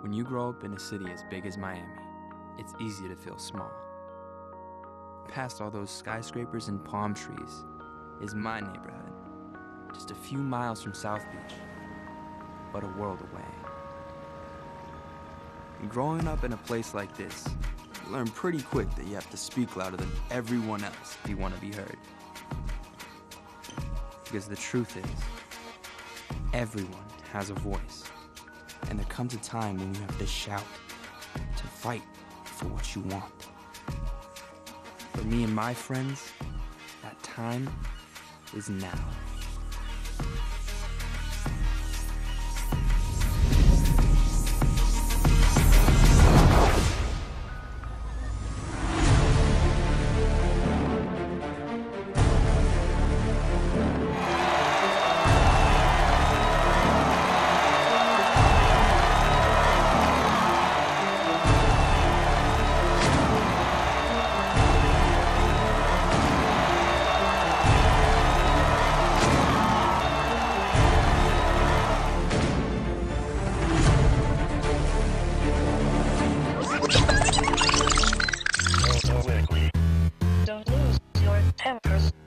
When you grow up in a city as big as Miami, it's easy to feel small. Past all those skyscrapers and palm trees is my neighborhood, just a few miles from South Beach, but a world away. Growing up in a place like this, you learn pretty quick that you have to speak louder than everyone else if you want to be heard. Because the truth is, everyone has a voice. And there comes a time when you have to shout, to fight for what you want. For me and my friends, that time is now. ever.